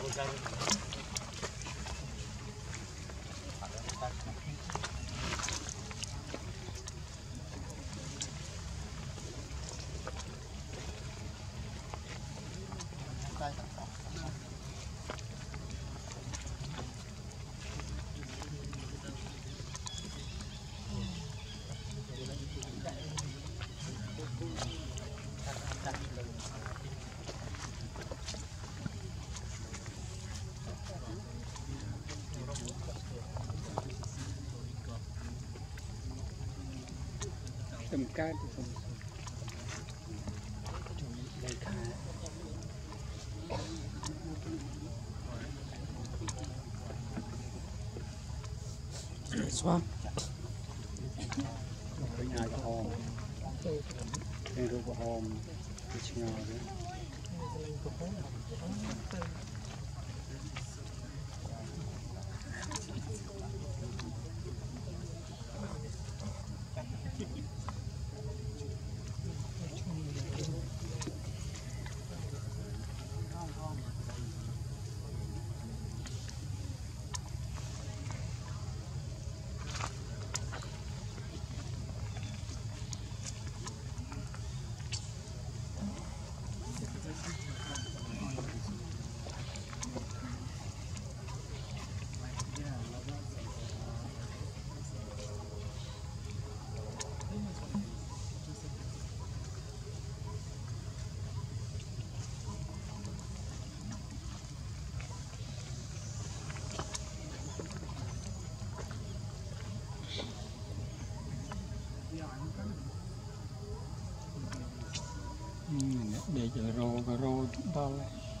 我加们。好，tầm ca tầm xóa cái nhà của hòm cái đồ của hòm cái nhà đấy Ừ, để giờ rô cái rô ដល់